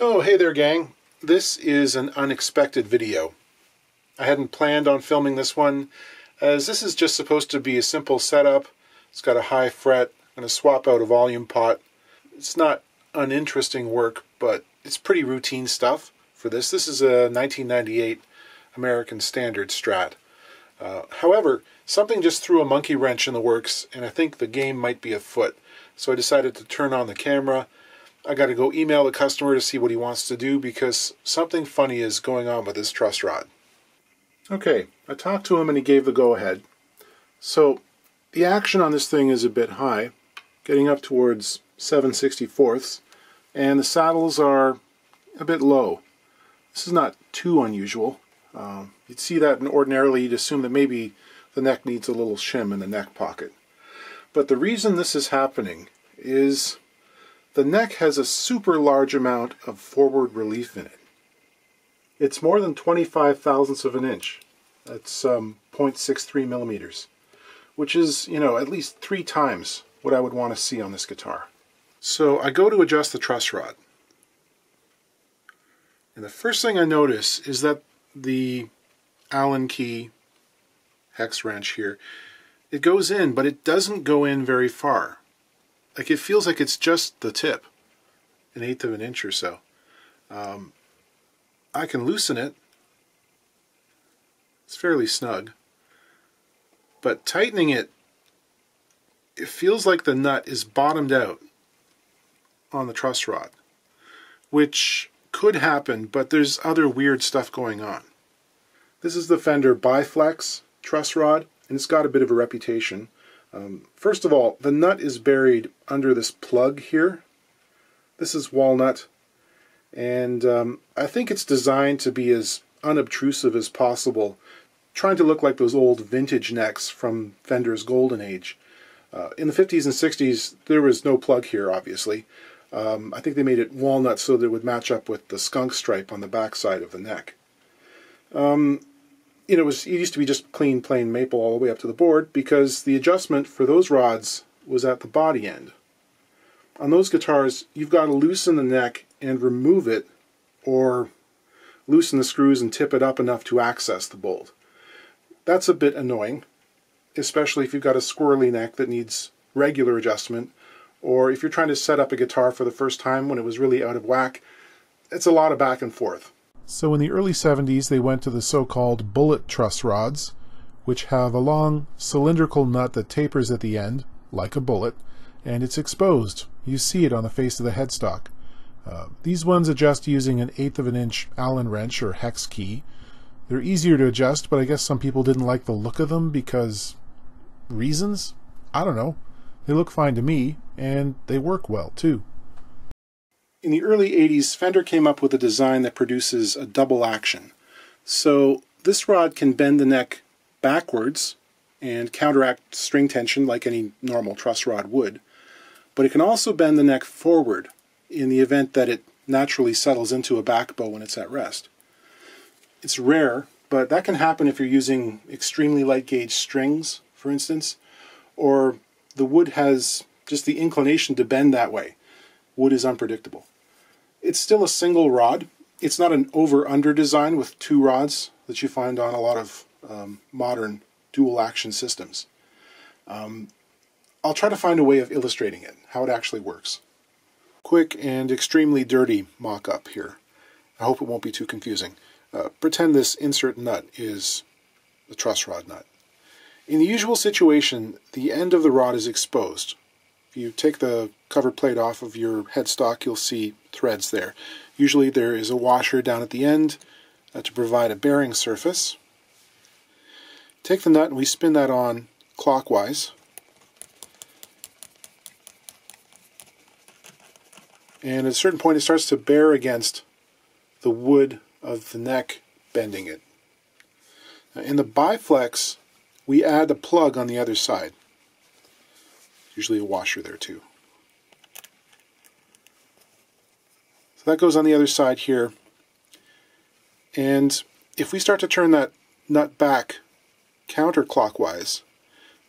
Oh, hey there, gang. This is an unexpected video. I hadn't planned on filming this one, as this is just supposed to be a simple setup. It's got a high fret. and a swap out a volume pot. It's not uninteresting work, but it's pretty routine stuff for this. This is a 1998 American Standard Strat. Uh, however, something just threw a monkey wrench in the works, and I think the game might be afoot. So I decided to turn on the camera I got to go email the customer to see what he wants to do because something funny is going on with his truss rod. Okay, I talked to him and he gave the go ahead. So the action on this thing is a bit high, getting up towards 7 64ths, and the saddles are a bit low. This is not too unusual. Um, you'd see that and ordinarily you'd assume that maybe the neck needs a little shim in the neck pocket. But the reason this is happening is the neck has a super large amount of forward relief in it. It's more than 25 thousandths of an inch. That's um, 0.63 millimeters, which is, you know, at least three times what I would want to see on this guitar. So I go to adjust the truss rod. And the first thing I notice is that the Allen key hex wrench here, it goes in, but it doesn't go in very far. Like it feels like it's just the tip, an eighth of an inch or so. Um, I can loosen it. It's fairly snug. But tightening it, it feels like the nut is bottomed out on the truss rod, which could happen, but there's other weird stuff going on. This is the Fender Biflex truss rod, and it's got a bit of a reputation. Um, first of all, the nut is buried under this plug here. This is walnut, and um, I think it's designed to be as unobtrusive as possible, trying to look like those old vintage necks from Fender's golden age. Uh, in the 50s and 60s, there was no plug here, obviously. Um, I think they made it walnut so that it would match up with the skunk stripe on the back side of the neck. Um, you know, it was it used to be just clean plain maple all the way up to the board because the adjustment for those rods was at the body end. On those guitars, you've got to loosen the neck and remove it or loosen the screws and tip it up enough to access the bolt. That's a bit annoying, especially if you've got a squirrely neck that needs regular adjustment or if you're trying to set up a guitar for the first time when it was really out of whack. It's a lot of back and forth. So in the early 70s, they went to the so-called bullet truss rods, which have a long cylindrical nut that tapers at the end, like a bullet, and it's exposed. You see it on the face of the headstock. Uh, these ones adjust using an eighth of an inch Allen wrench or hex key. They're easier to adjust, but I guess some people didn't like the look of them because reasons? I don't know. They look fine to me, and they work well too. In the early 80s, Fender came up with a design that produces a double action. So this rod can bend the neck backwards and counteract string tension like any normal truss rod would, but it can also bend the neck forward in the event that it naturally settles into a back bow when it's at rest. It's rare, but that can happen if you're using extremely light gauge strings, for instance, or the wood has just the inclination to bend that way. Wood is unpredictable. It's still a single rod. It's not an over-under design with two rods that you find on a lot of um, modern dual action systems. Um, I'll try to find a way of illustrating it, how it actually works. Quick and extremely dirty mock-up here. I hope it won't be too confusing. Uh, pretend this insert nut is the truss rod nut. In the usual situation, the end of the rod is exposed, if you take the cover plate off of your headstock, you'll see threads there. Usually there is a washer down at the end uh, to provide a bearing surface. Take the nut and we spin that on clockwise. And at a certain point it starts to bear against the wood of the neck, bending it. In the biflex, we add a plug on the other side usually a washer there too. So that goes on the other side here. And if we start to turn that nut back counterclockwise,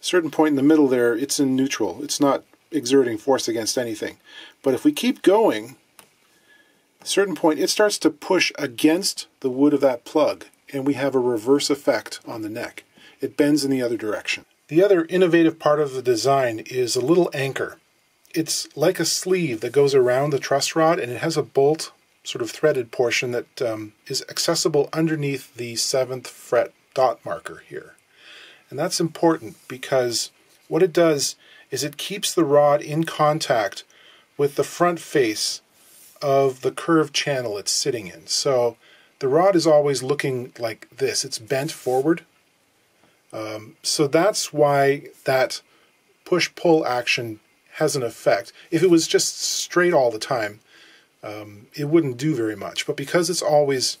a certain point in the middle there, it's in neutral. It's not exerting force against anything. But if we keep going, a certain point it starts to push against the wood of that plug and we have a reverse effect on the neck. It bends in the other direction. The other innovative part of the design is a little anchor. It's like a sleeve that goes around the truss rod and it has a bolt sort of threaded portion that um, is accessible underneath the seventh fret dot marker here. And that's important because what it does is it keeps the rod in contact with the front face of the curved channel it's sitting in. So the rod is always looking like this. It's bent forward. Um, so that's why that push-pull action has an effect. If it was just straight all the time, um, it wouldn't do very much. But because it's always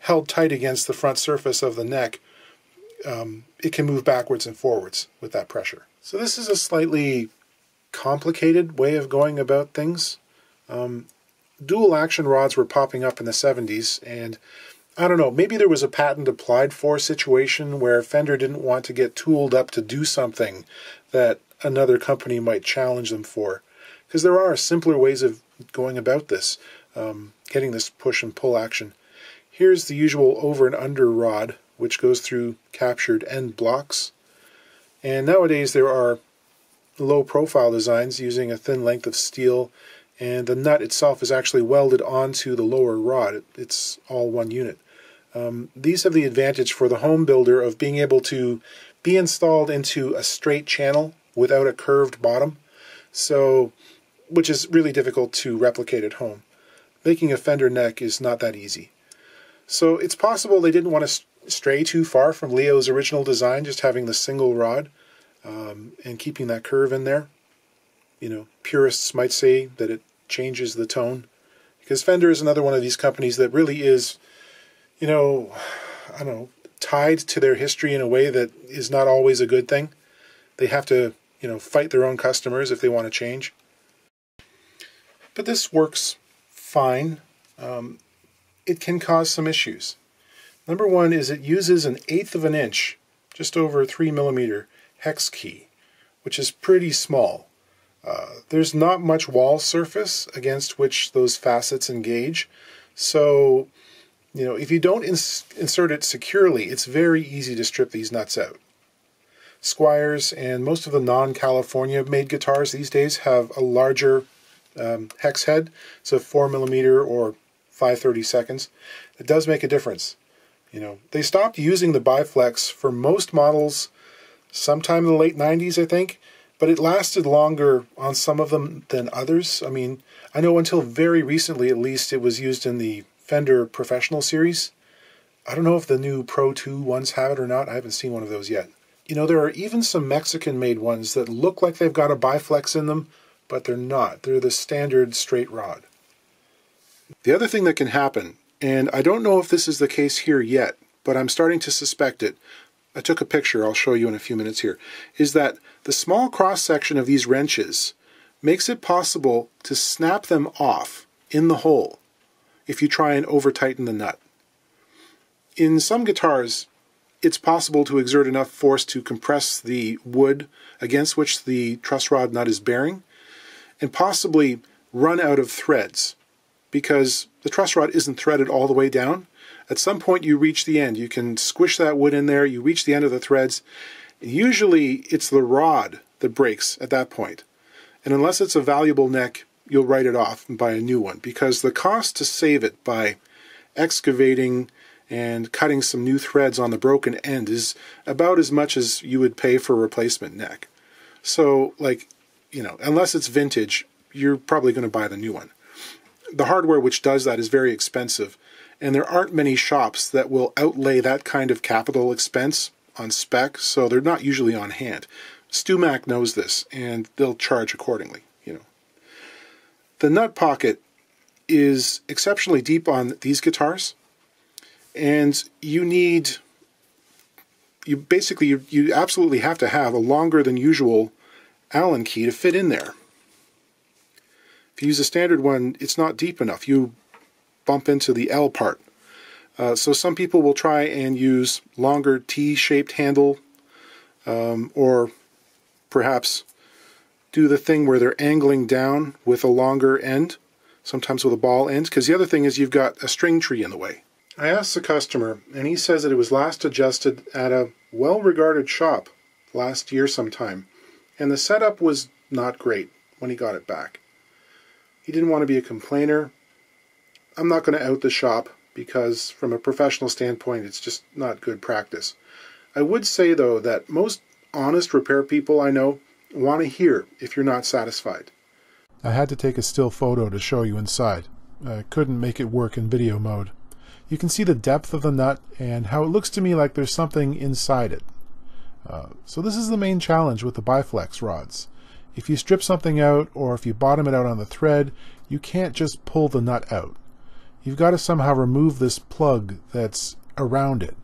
held tight against the front surface of the neck, um, it can move backwards and forwards with that pressure. So this is a slightly complicated way of going about things. Um, dual action rods were popping up in the 70s, and I don't know, maybe there was a patent applied for situation where Fender didn't want to get tooled up to do something that another company might challenge them for. Because there are simpler ways of going about this, um, getting this push and pull action. Here's the usual over and under rod, which goes through captured end blocks. And nowadays there are low profile designs using a thin length of steel and the nut itself is actually welded onto the lower rod. It's all one unit. Um, these have the advantage for the home builder of being able to be installed into a straight channel without a curved bottom, so which is really difficult to replicate at home. Making a fender neck is not that easy. So it's possible they didn't want to stray too far from Leo's original design, just having the single rod um, and keeping that curve in there. You know, purists might say that it changes the tone. Because Fender is another one of these companies that really is, you know, I don't know, tied to their history in a way that is not always a good thing. They have to, you know, fight their own customers if they want to change. But this works fine. Um, it can cause some issues. Number one is it uses an eighth of an inch, just over three millimeter hex key, which is pretty small. Uh, there's not much wall surface against which those facets engage. So, you know, if you don't ins insert it securely, it's very easy to strip these nuts out. Squiers and most of the non-California made guitars these days have a larger um, hex head, so 4 millimeter or 530 seconds. It does make a difference. You know, they stopped using the Biflex for most models sometime in the late 90s, I think, but it lasted longer on some of them than others. I mean, I know until very recently, at least, it was used in the Fender Professional series. I don't know if the new Pro 2 ones have it or not. I haven't seen one of those yet. You know, there are even some Mexican made ones that look like they've got a biflex in them, but they're not. They're the standard straight rod. The other thing that can happen, and I don't know if this is the case here yet, but I'm starting to suspect it, I took a picture, I'll show you in a few minutes here, is that the small cross section of these wrenches makes it possible to snap them off in the hole if you try and over tighten the nut. In some guitars, it's possible to exert enough force to compress the wood against which the truss rod nut is bearing and possibly run out of threads because the truss rod isn't threaded all the way down at some point you reach the end. You can squish that wood in there, you reach the end of the threads. Usually it's the rod that breaks at that point. And unless it's a valuable neck, you'll write it off and buy a new one because the cost to save it by excavating and cutting some new threads on the broken end is about as much as you would pay for a replacement neck. So, like, you know, unless it's vintage, you're probably going to buy the new one. The hardware which does that is very expensive, and there aren't many shops that will outlay that kind of capital expense on spec, so they're not usually on hand. StewMac knows this, and they'll charge accordingly. The nut pocket is exceptionally deep on these guitars, and you need you basically you, you absolutely have to have a longer than usual Allen key to fit in there. If you use a standard one, it's not deep enough. You bump into the L part. Uh, so some people will try and use longer T-shaped handle um, or perhaps do the thing where they're angling down with a longer end sometimes with a ball end, because the other thing is you've got a string tree in the way. I asked the customer, and he says that it was last adjusted at a well regarded shop last year sometime, and the setup was not great when he got it back. He didn't want to be a complainer. I'm not going to out the shop because, from a professional standpoint, it's just not good practice. I would say, though, that most honest repair people I know want to hear if you're not satisfied. I had to take a still photo to show you inside. I couldn't make it work in video mode. You can see the depth of the nut and how it looks to me like there's something inside it. Uh, so this is the main challenge with the Biflex rods. If you strip something out or if you bottom it out on the thread, you can't just pull the nut out. You've got to somehow remove this plug that's around it.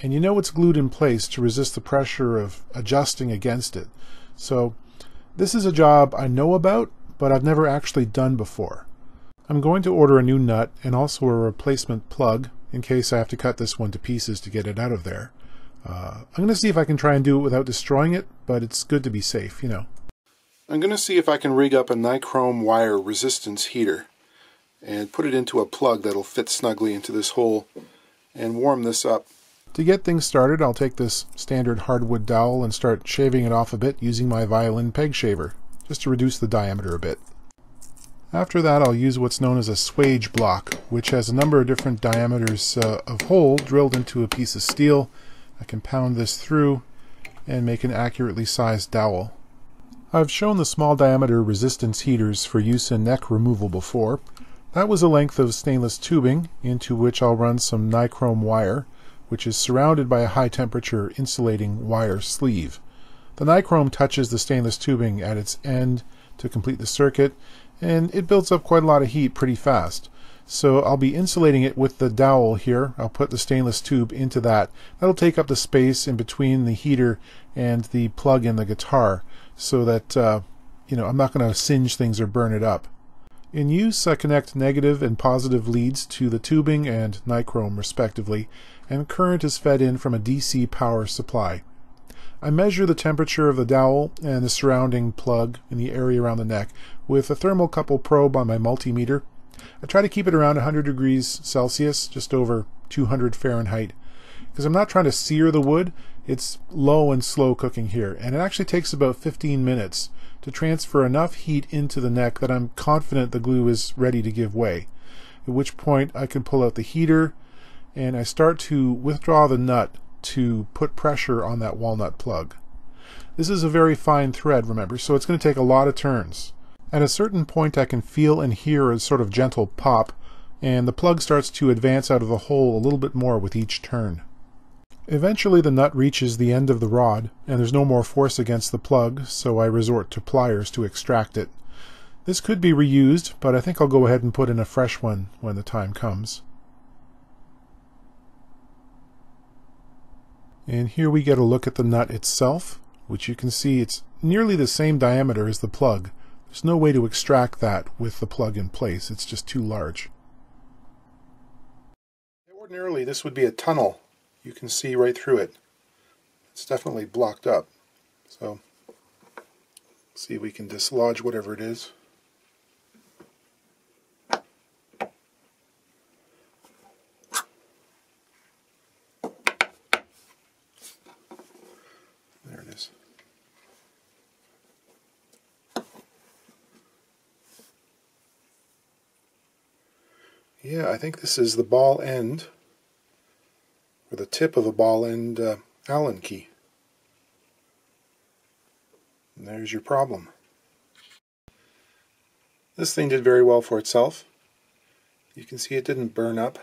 And you know it's glued in place to resist the pressure of adjusting against it. So this is a job I know about, but I've never actually done before. I'm going to order a new nut and also a replacement plug in case I have to cut this one to pieces to get it out of there. Uh, I'm going to see if I can try and do it without destroying it, but it's good to be safe, you know. I'm going to see if I can rig up a nichrome wire resistance heater and put it into a plug that'll fit snugly into this hole and warm this up. To get things started, I'll take this standard hardwood dowel and start shaving it off a bit using my violin peg shaver, just to reduce the diameter a bit. After that, I'll use what's known as a swage block, which has a number of different diameters uh, of hole drilled into a piece of steel. I can pound this through and make an accurately sized dowel. I've shown the small diameter resistance heaters for use in neck removal before. That was a length of stainless tubing into which I'll run some nichrome wire, which is surrounded by a high temperature insulating wire sleeve. The nichrome touches the stainless tubing at its end to complete the circuit, and it builds up quite a lot of heat pretty fast. So I'll be insulating it with the dowel here. I'll put the stainless tube into that. That'll take up the space in between the heater and the plug in the guitar so that uh, you know I'm not going to singe things or burn it up. In use, I connect negative and positive leads to the tubing and nichrome respectively, and current is fed in from a DC power supply. I measure the temperature of the dowel and the surrounding plug in the area around the neck with a thermocouple probe on my multimeter I try to keep it around 100 degrees Celsius, just over 200 Fahrenheit, because I'm not trying to sear the wood. It's low and slow cooking here, and it actually takes about 15 minutes to transfer enough heat into the neck that I'm confident the glue is ready to give way. At which point I can pull out the heater and I start to withdraw the nut to put pressure on that walnut plug. This is a very fine thread, remember, so it's going to take a lot of turns. At a certain point I can feel and hear a sort of gentle pop, and the plug starts to advance out of the hole a little bit more with each turn. Eventually the nut reaches the end of the rod, and there's no more force against the plug, so I resort to pliers to extract it. This could be reused, but I think I'll go ahead and put in a fresh one when the time comes. And here we get a look at the nut itself, which you can see it's nearly the same diameter as the plug, there's no way to extract that with the plug in place. It's just too large. Ordinarily, this would be a tunnel. You can see right through it. It's definitely blocked up. So, see if we can dislodge whatever it is. There it is. Yeah, I think this is the ball end, the tip of a ball end uh, Allen key. And there's your problem. This thing did very well for itself. You can see it didn't burn up.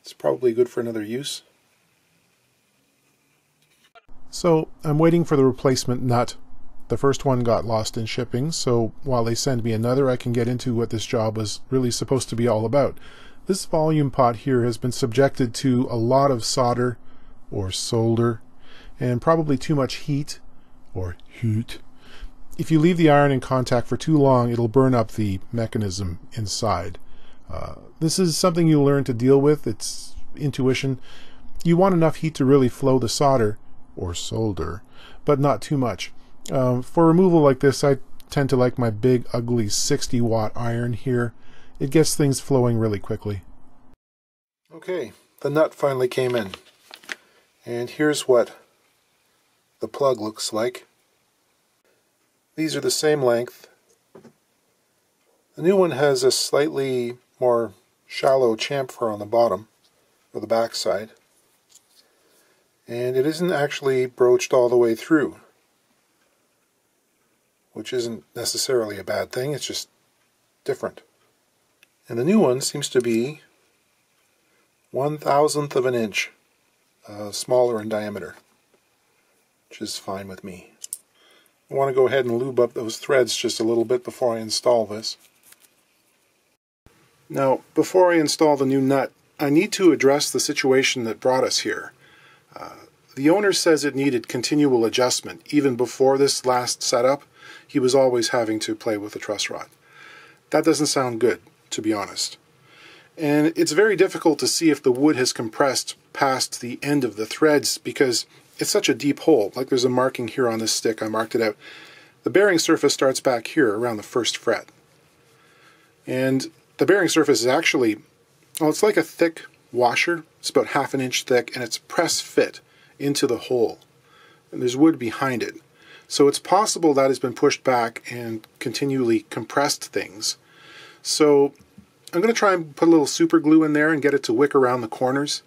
It's probably good for another use. So I'm waiting for the replacement nut. The first one got lost in shipping, so while they send me another I can get into what this job was really supposed to be all about. This volume pot here has been subjected to a lot of solder or solder and probably too much heat or heat. If you leave the iron in contact for too long, it'll burn up the mechanism inside. Uh, this is something you learn to deal with. It's intuition. You want enough heat to really flow the solder or solder, but not too much. Um, for removal like this, I tend to like my big, ugly 60 watt iron here. It gets things flowing really quickly. Okay, the nut finally came in. And here's what the plug looks like. These are the same length. The new one has a slightly more shallow chamfer on the bottom, or the back side. And it isn't actually broached all the way through, which isn't necessarily a bad thing, it's just different. And the new one seems to be one thousandth of an inch uh, smaller in diameter, which is fine with me. I want to go ahead and lube up those threads just a little bit before I install this. Now, before I install the new nut, I need to address the situation that brought us here. Uh, the owner says it needed continual adjustment. Even before this last setup, he was always having to play with the truss rod. That doesn't sound good, to be honest. And it's very difficult to see if the wood has compressed past the end of the threads because it's such a deep hole. Like there's a marking here on this stick, I marked it out. The bearing surface starts back here around the first fret. And the bearing surface is actually, well, it's like a thick washer. It's about half an inch thick and it's press fit into the hole. And there's wood behind it. So it's possible that has been pushed back and continually compressed things. So I'm going to try and put a little super glue in there and get it to wick around the corners.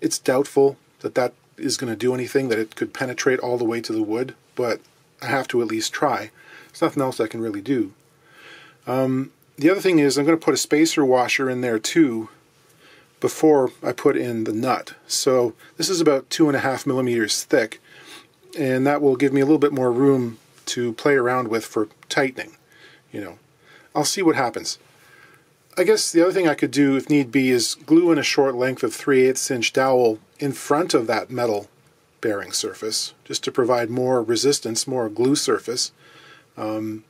It's doubtful that that is going to do anything, that it could penetrate all the way to the wood, but I have to at least try. There's nothing else I can really do. Um, the other thing is I'm going to put a spacer washer in there too before I put in the nut. So this is about two and a half millimeters thick, and that will give me a little bit more room to play around with for tightening. You know, I'll see what happens. I guess the other thing I could do, if need be, is glue in a short length of 3 8 inch dowel in front of that metal bearing surface, just to provide more resistance, more glue surface. Um,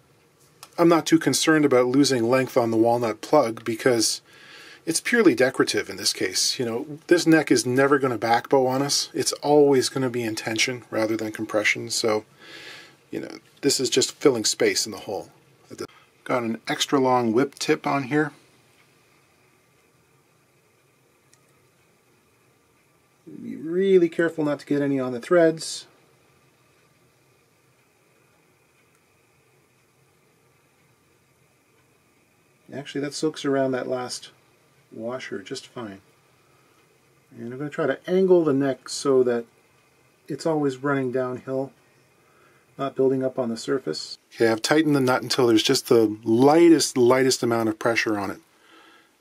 I'm not too concerned about losing length on the walnut plug because it's purely decorative in this case. You know, this neck is never going to back bow on us. It's always going to be in tension rather than compression. So, you know, this is just filling space in the hole. Got an extra long whip tip on here. Be really careful not to get any on the threads. Actually, that soaks around that last washer just fine. And I'm going to try to angle the neck so that it's always running downhill, not building up on the surface. Okay, I've tightened the nut until there's just the lightest, lightest amount of pressure on it.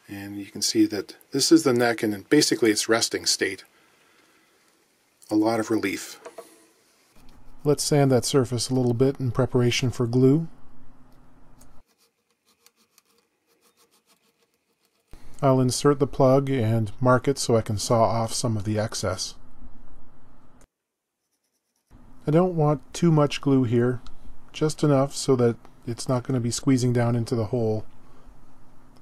And you can see that this is the neck and basically its resting state a lot of relief. Let's sand that surface a little bit in preparation for glue. I'll insert the plug and mark it so I can saw off some of the excess. I don't want too much glue here, just enough so that it's not going to be squeezing down into the hole,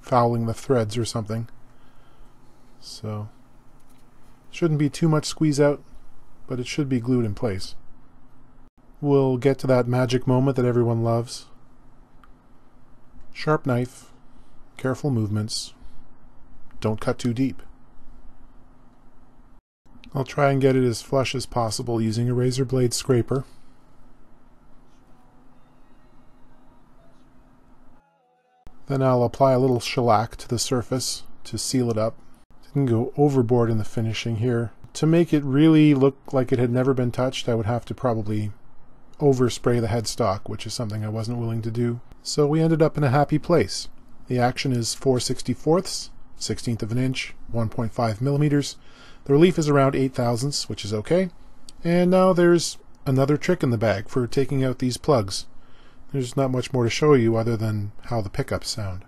fouling the threads or something. So, shouldn't be too much squeeze out, but it should be glued in place. We'll get to that magic moment that everyone loves. Sharp knife, careful movements, don't cut too deep. I'll try and get it as flush as possible using a razor blade scraper. Then I'll apply a little shellac to the surface to seal it up. Didn't go overboard in the finishing here to make it really look like it had never been touched, I would have to probably overspray the headstock, which is something I wasn't willing to do. So we ended up in a happy place. The action is 4 64ths, 16th of an inch, 1.5 millimeters. The relief is around 8 thousandths, which is okay. And now there's another trick in the bag for taking out these plugs. There's not much more to show you other than how the pickups sound.